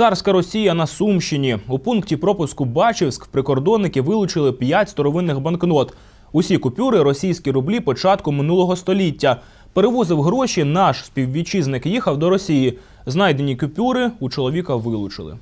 Царська Росія на Сумщині. У пункті пропуску Бачівськ прикордонники вилучили п'ять старовинних банкнот. Усі купюри російські рублі початку минулого століття. Перевозив гроші наш співвітчизник їхав до Росії. Знайдені купюри у чоловіка вилучили.